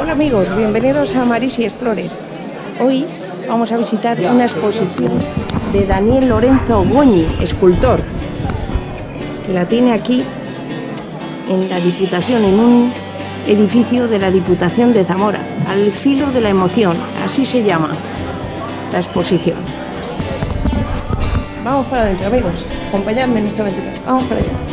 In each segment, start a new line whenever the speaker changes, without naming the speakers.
Hola amigos, bienvenidos a Marisi Explorer. Hoy vamos a visitar una exposición de Daniel Lorenzo Goñi, escultor, que la tiene aquí en la Diputación, en un edificio de la Diputación de Zamora, al filo de la emoción, así se llama la exposición. Vamos para adentro, amigos, acompañadme en esta aventura. Vamos para allá.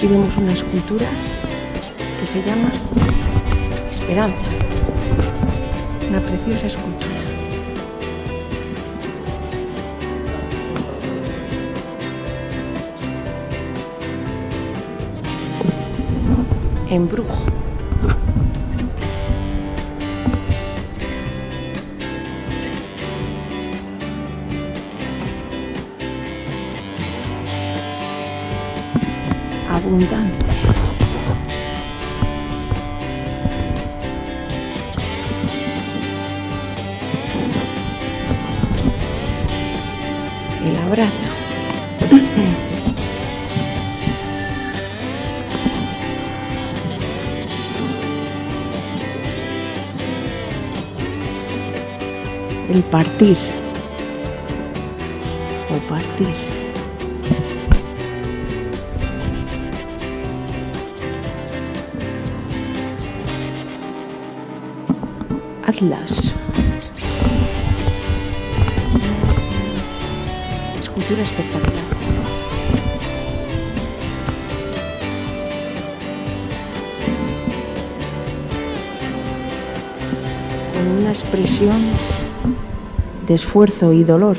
Aquí vemos una escultura que se llama Esperanza. Una preciosa escultura. Embrujo. El abrazo. El partir. O partir. Atlas. Escultura espectacular. Con una expresión de esfuerzo y dolor.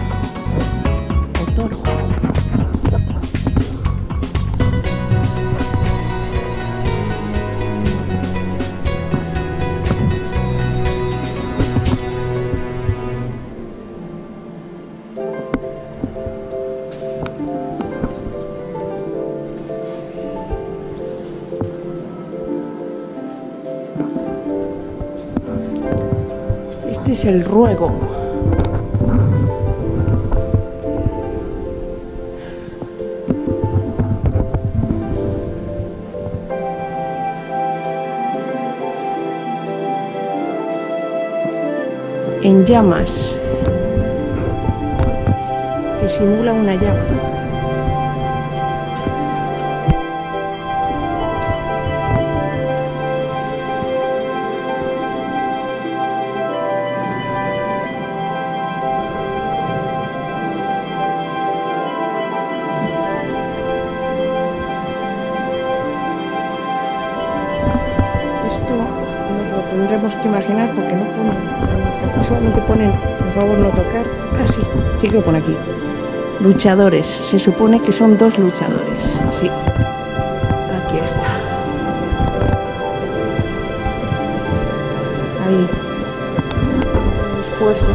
Es el ruego. En llamas, que simula una llama. Que imaginar porque no ponen, solamente ponen, por favor no tocar, ah sí, sí que lo pone aquí. Luchadores, se supone que son dos luchadores, sí. Aquí está. Ahí. Esfuerzo.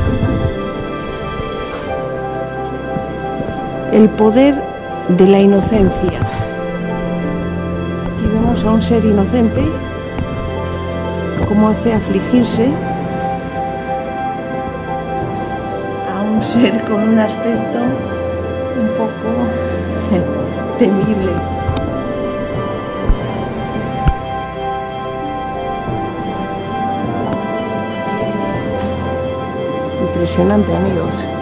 El poder de la inocencia. Aquí vemos a un ser inocente cómo hace afligirse a un ser con un aspecto un poco temible. Impresionante amigos.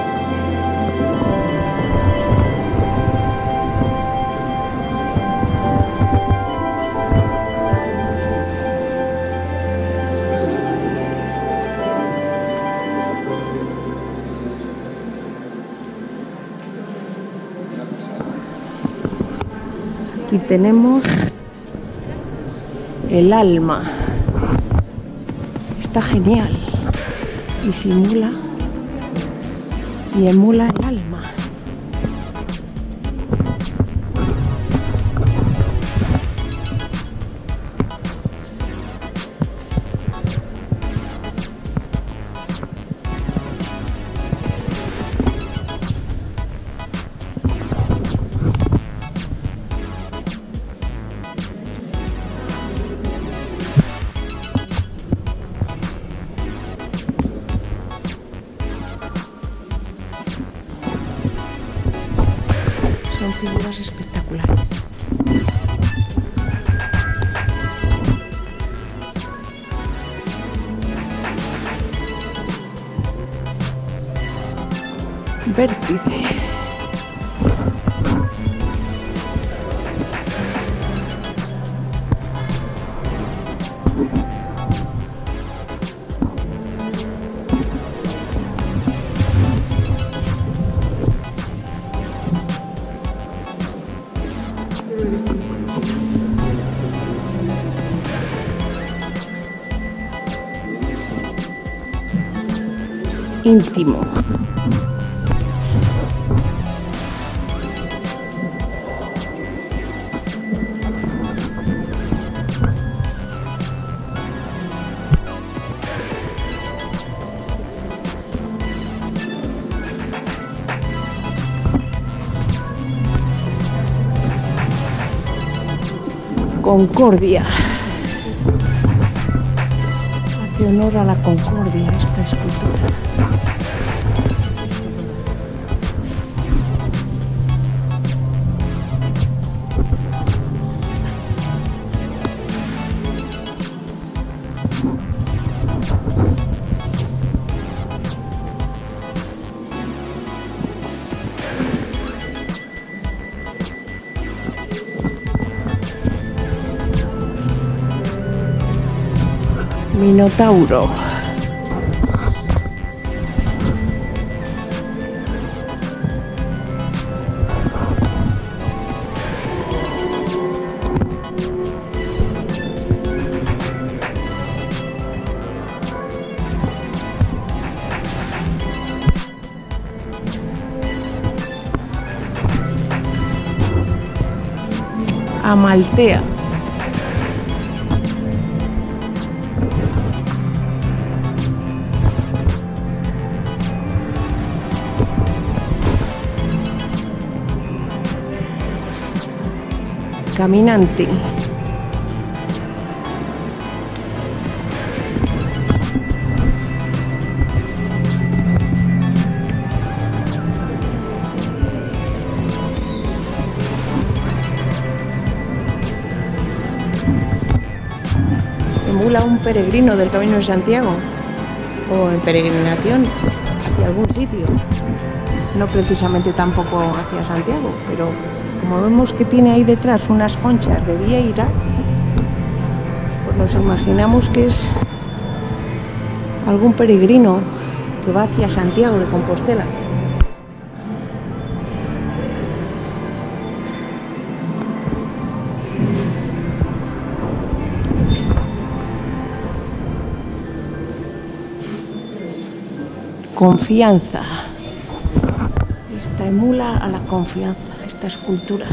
Aquí tenemos el alma. Está genial. Y simula y emula el alma. Íntimo. Concordia. Hace honor a la concordia esta escultura. Minotauro. Amaltea. Caminante. Emula un peregrino del Camino de Santiago o en peregrinación hacia algún sitio. No precisamente tampoco hacia Santiago, pero como vemos que tiene ahí detrás unas conchas de vieira, pues nos imaginamos que es algún peregrino que va hacia Santiago de Compostela. Confianza. Emula a la confianza, esta escultura.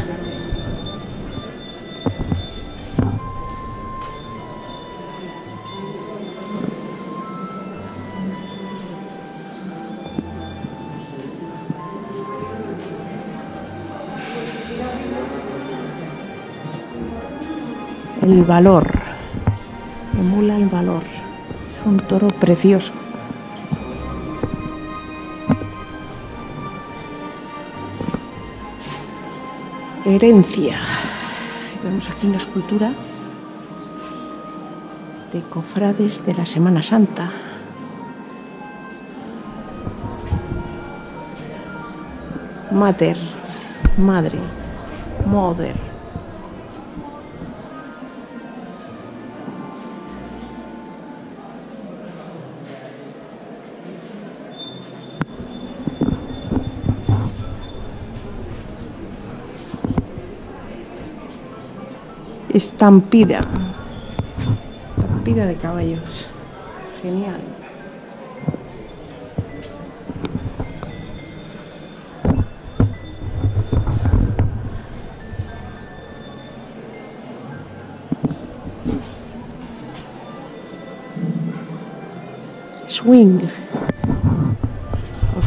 El valor. Emula el valor. Es un toro precioso. Herencia. Vemos aquí una escultura de cofrades de la Semana Santa. Mater, madre, mother. Estampida. Estampida de caballos. Genial. Swing.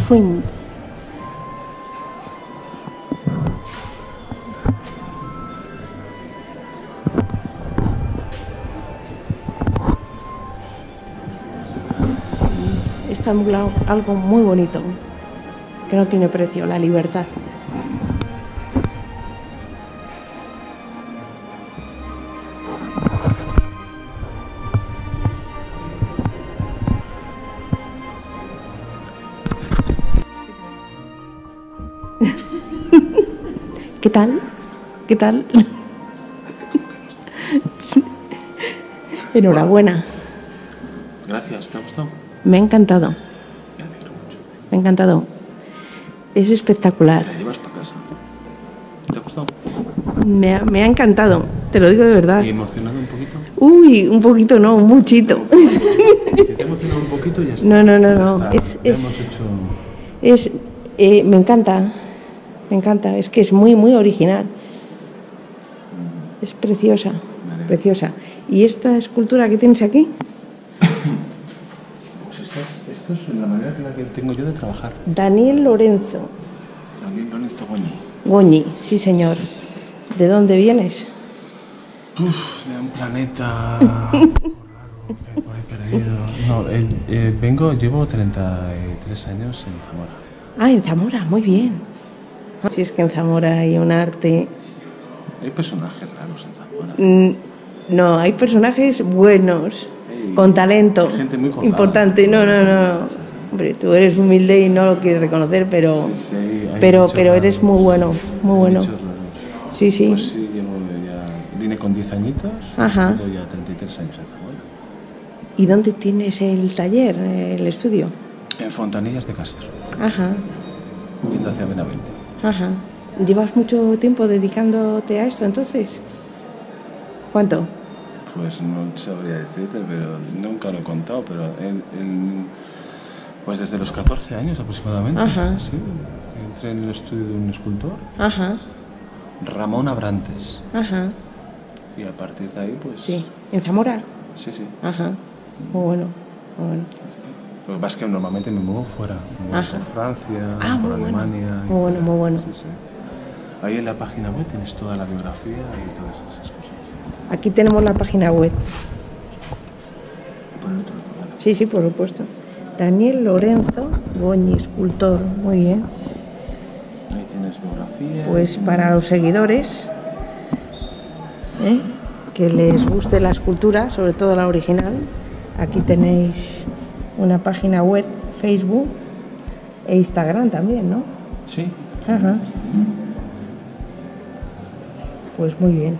Swing. Está algo muy bonito, que no tiene precio, la libertad. ¿Qué tal? ¿Qué tal? Enhorabuena.
Gracias, ¿te ha gustado?
Me ha encantado.
Me alegro mucho.
Me ha encantado. Es espectacular.
¿La llevas para casa? ¿Te ha gustado?
Me ha, me ha encantado. Te lo digo de verdad.
¿Y emocionado un poquito?
Uy, un poquito no, un muchito.
Te ha emocionado un poquito, ya está.
No, no, no, no. es-
hemos hecho...
Es, eh, me encanta. Me encanta. Es que es muy, muy original. Es preciosa. Preciosa. ¿Y esta escultura que tienes aquí?
Esto es la manera que, la que tengo yo de trabajar.
Daniel Lorenzo.
También Lorenzo Goñi.
Goñi, sí señor. ¿De dónde vienes?
Uf, de un planeta raro que hay por ahí perdido. No, eh, eh, vengo, llevo 33 años en Zamora.
Ah, en Zamora, muy bien. Si es que en Zamora hay un arte.
Hay personajes raros en Zamora.
Mm, No, hay personajes buenos, Con talento.
gente muy.
Importante. No, no, no. Hombre, tú eres humilde y no lo quieres reconocer, pero,
Sí, sí,
pero, pero eres muy bueno, muy bueno. Sí, sí.
Pues sí, llevo ya... Vine con 10 añitos.
Ajá.
Llevo ya 33 años.
¿Y dónde tienes el taller, el estudio?
En Fontanillas de Castro,
Ajá,
yendo hacia Benavente.
ajá. ¿Llevas mucho tiempo dedicándote a esto entonces? ¿Cuánto?
Pues no sabría decirte, pero nunca lo he contado, pero en, en- pues desde los 14 años aproximadamente.
Ajá.
Sí, entré en el estudio de un escultor,
Ajá,
Ramón Abrantes,
ajá.
y a partir de ahí, pues...
Sí. ¿En Zamora?
Sí, sí.
Ajá. Muy bueno, muy bueno.
Lo que pasa es que normalmente me muevo fuera, me muevo por Francia,
Ah,
por
muy bueno.
Alemania. y
Muy bueno, muy bueno.
Sí, sí. Ahí en la página web tienes toda la biografía y todas esas cosas.
Aquí tenemos la página web. Sí, sí, por supuesto. Daniel Lorenzo Goñi, escultor. Muy bien.
Ahí tienes biografía.
Pues para los seguidores ¿eh? que les guste la escultura, sobre todo la original, aquí tenéis una página web, Facebook e Instagram también, ¿no?
Sí.
Ajá. Pues muy bien.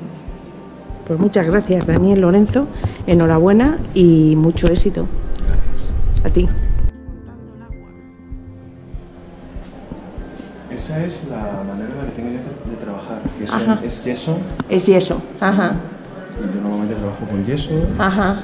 Pues muchas gracias, Daniel Lorenzo. Enhorabuena y mucho éxito.
Gracias.
A ti.
Esa es la manera en la que tengo yo de trabajar, que es yeso,
Es yeso. Ajá.
y yo normalmente trabajo con yeso,
Ajá.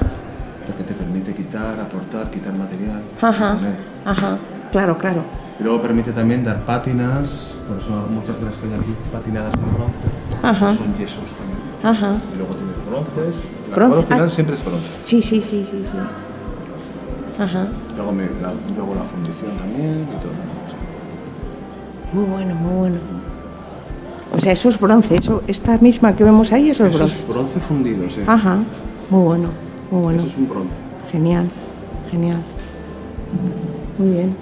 porque te permite quitar, aportar, quitar material,
Ajá. Ajá. Claro, claro.
Y luego permite también dar pátinas, por eso muchas de las que hay aquí patinadas en bronce
Ajá.
son yesos también.
Ajá.
Y luego tienes bronces, la
Bronce,
final
ah.
siempre es bronce.
Sí, sí, sí, sí, sí. Ajá.
Luego, me- la, luego la fundición también y todo.
Muy bueno, muy bueno. O sea, eso es bronce. Eso, esta misma que vemos ahí, eso es bronce.
es bronce fundido, sí.
Ajá. Muy bueno, muy bueno.
Eso es un bronce.
Genial, genial. Muy bien.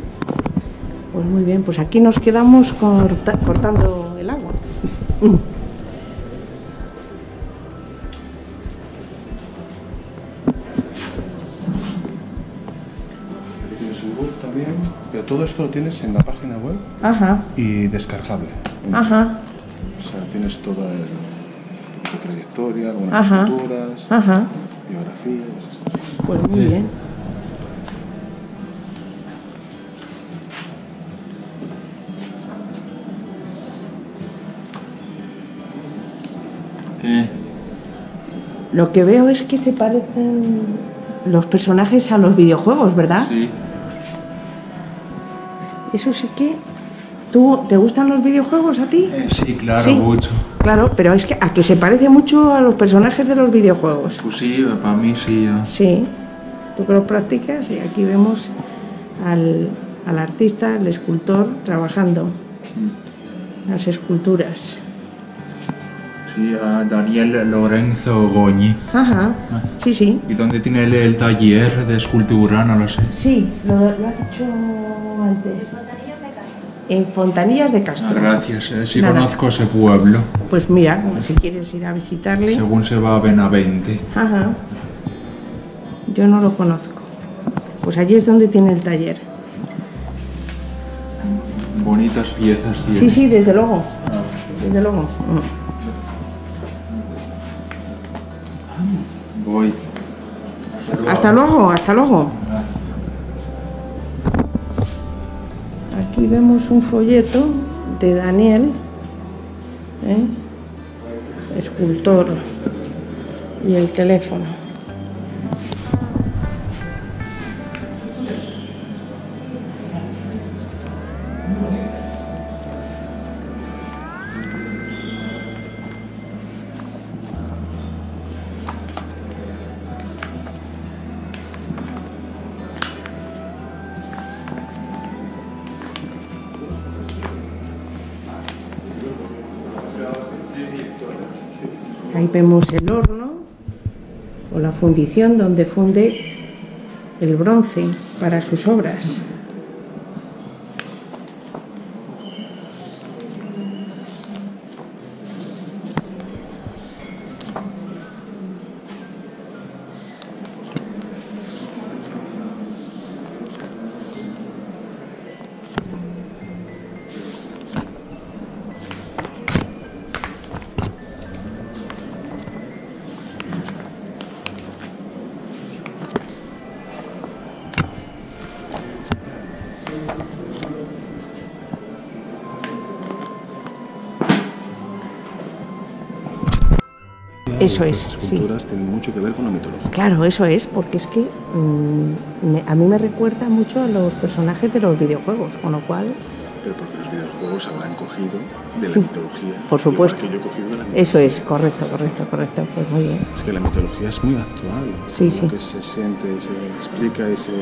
Pues muy bien, pues aquí nos quedamos cortando el agua.
también, pero todo esto lo tienes en la página web
Ajá.
y descargable.
Ajá.
O sea, tienes toda el, tu trayectoria, algunas
Ajá. Ajá.
biografías, esas cosas.
Pues muy bien.
¿Qué?
Lo que veo es que se parecen los personajes a los videojuegos, ¿verdad?
Sí.
Eso sí que... ¿Tú te gustan los videojuegos a ti?
Eh, sí, claro,
Sí.
mucho.
Claro, pero es que a que se parece mucho a los personajes de los videojuegos.
Pues sí, para mí sí. ya.
Sí, tú que lo practicas y aquí vemos al, al artista, al escultor, trabajando las esculturas.
Sí, a Daniel Lorenzo Goñi.
Ajá, sí, sí.
¿Y dónde tiene el, el taller de escultura? No lo sé.
Sí, lo, lo has dicho antes. En Fontanillas de
Ah,
Castro.
Gracias, eh, sí
Nada.
conozco ese pueblo.
Pues mira, si quieres ir a visitarle.
Según se va a Benavente.
Ajá. Yo no lo conozco. Pues allí es donde tiene el taller.
Bonitas piezas tiene.
Sí, sí, desde luego. Desde luego. Hasta luego, hasta luego. Aquí vemos un folleto de Daniel, ¿eh? escultor, y el teléfono. Ahí vemos el horno o la fundición donde funde el bronce para sus obras. Eso es,
Las
sí.
esculturas tienen mucho que ver con la mitología.
Claro, eso es, porque es que mm, me- a mí me recuerda mucho a los personajes de los videojuegos, con lo cual,
Pero porque los videojuegos habrán cogido de la
Sí,
mitología.
por supuesto.
que yo he cogido de la mitología.
eso es, correcto, correcto, correcto, pues muy bien.
Es que la mitología es muy actual.
Sí,
Lo
sí.
que se siente y se explica y se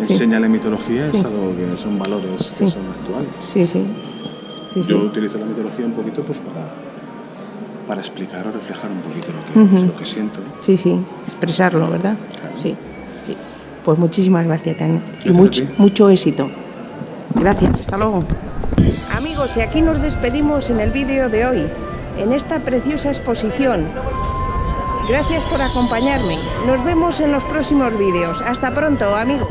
enseña en la mitología
Sí.
es algo que son valores que
Sí.
son actuales.
Sí, sí, sí, sí.
Yo utilizo la mitología un poquito pues para, para explicar o reflejar un poquito lo que, es lo que siento.
Sí, sí, expresarlo, ¿verdad?
Claro.
Sí, sí. Pues muchísimas gracias, Tania. Y mucho, mucho éxito. Gracias, hasta luego. Amigos, y aquí nos despedimos en el vídeo de hoy, en esta preciosa exposición. Gracias por acompañarme. Nos vemos en los próximos vídeos. Hasta pronto, amigos.